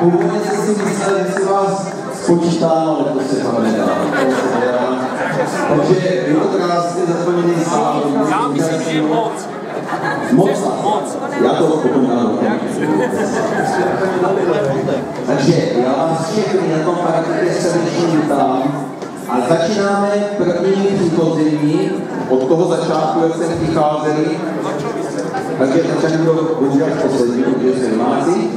původně jsem si myslel, že si vás spočítám, ale to se tam nedá. Takže je to krásně zaplněný sál. Já myslím, že moc. Moc. Moc. Já to potom dám. Takže já vás všechny na tom parketě srdečně vítám. A začínáme prvními příchozími od toho začátku, jak jsem přicházeli. Takže začali to bohužel poslední, protože domácí,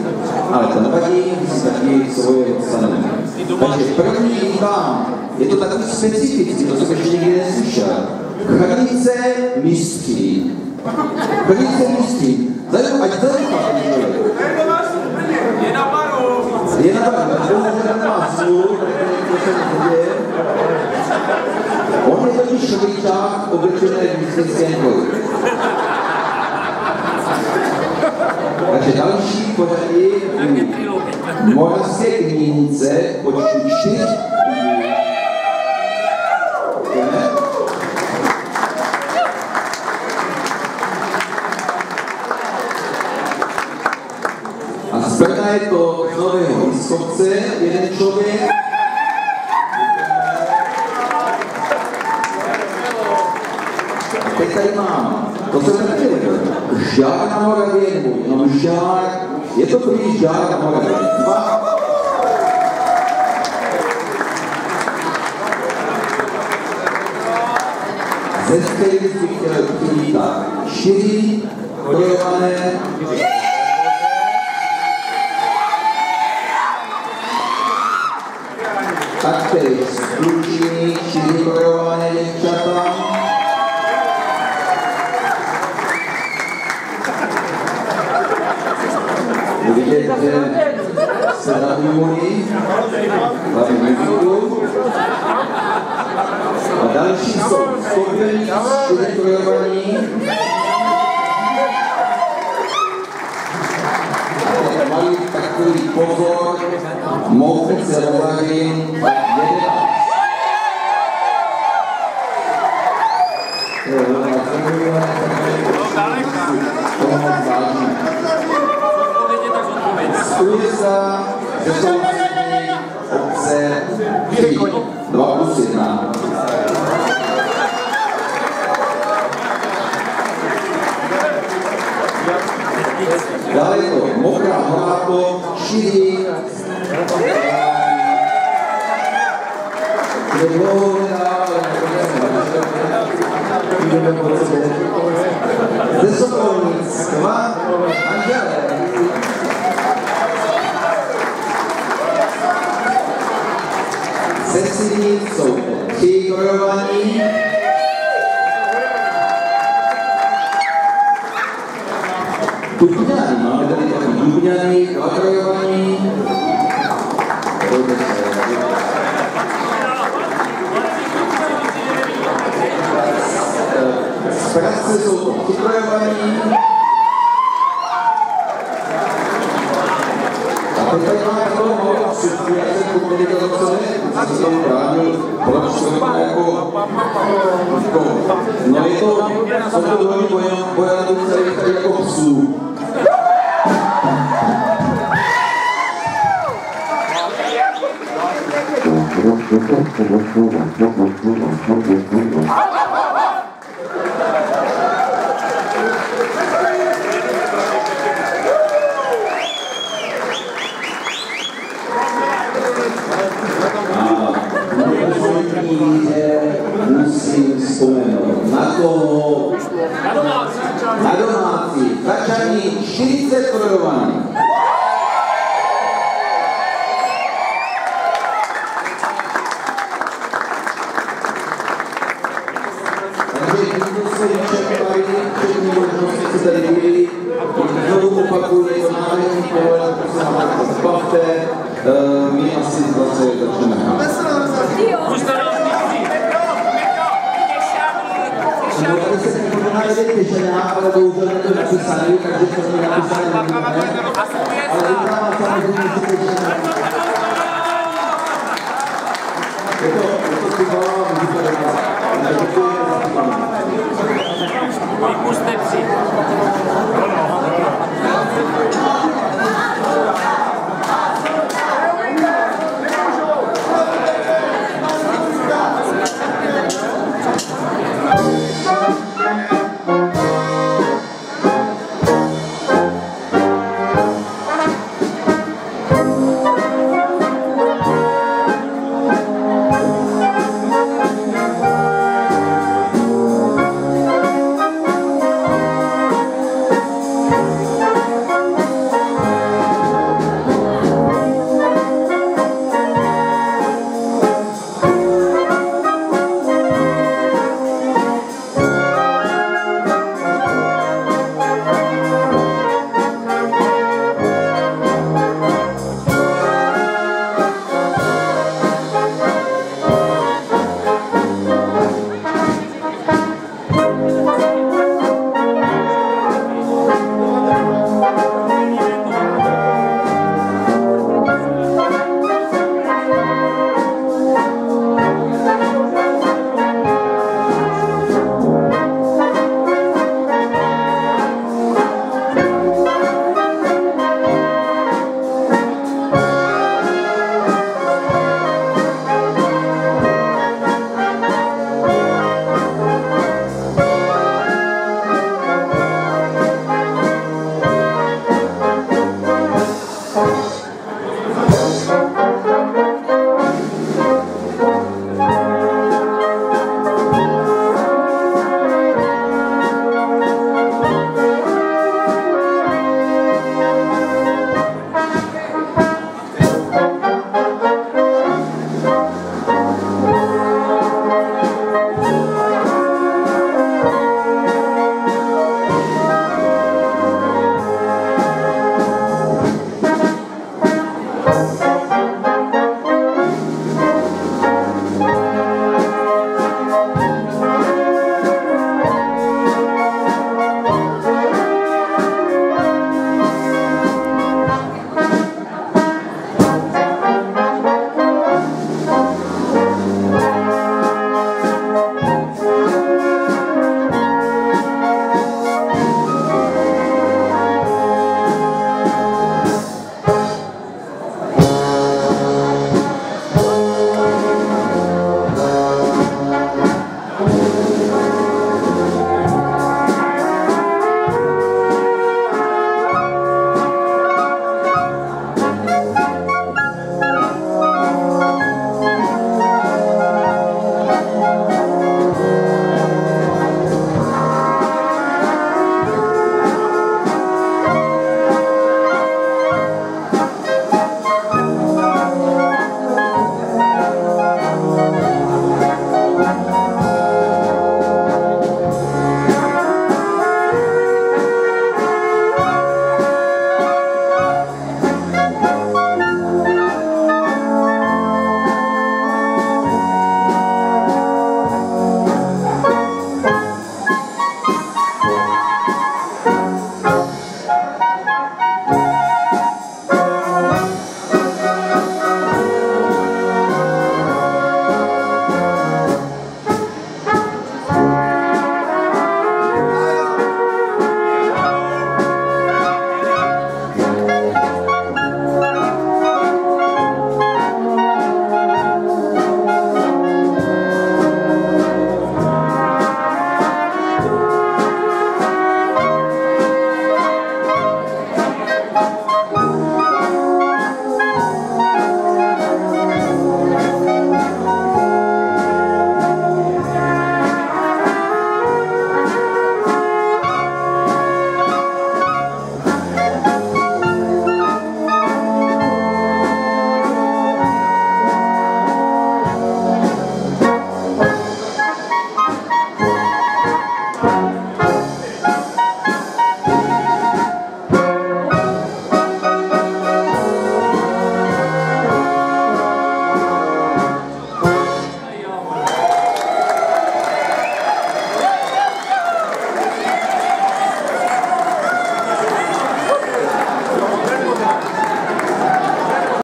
ale to nevadí, si taky svoje dostaneme. Takže první vítám, je to takový specifický, to jsem ještě nikdy neslyšel. Chrnice mistří. Chrnice mistří. Zajímavé, ať zajímavé. Je na baru. Je na baru, bohužel nemá sílu, to se neděje. On je totiž švýčák oblečené v místnickém Takže další pořadí Moravské knihovnice počtu čtyř A z je to z Nového jeden člověk. To taky nevěděl, žár na Moravě, nebo jenom žár, je to prý žár na Moravě. Ze kterých bych chtěl přivítat čtyři projevované taktéž sklučení čtyři Vidět, že se zaujmují, hlavně muziku. A další jsou projevovaní. A teď malý takový pozor, mohou se rozahým 11. Ulica ze sousední obce Křič, 2 plus 1. Dále je to Mokrá Horáko, Šíří, kde dlouho nedá, jdeme po sobě. Ze Sokolnic, dva Anželé, Cecilí jsou tři korovaní. Dubňany, máme tady taky Dubňany, dva korovaní. Z Pražce jsou to tři korovaní. A teď tady máme toho všichni, já jsem tu meditace, já jsem tam bránil, proč jsem to Κούρσα λίγα, κούρσα λίγα, κούρσα λίγα. Αλλά δεν πράγματα να δούμε τι έγινε. Εδώ, εδώ στην παρά μου τι πέρα. Να δείτε να πάμε. Υπούστεψη. Υπούστεψη.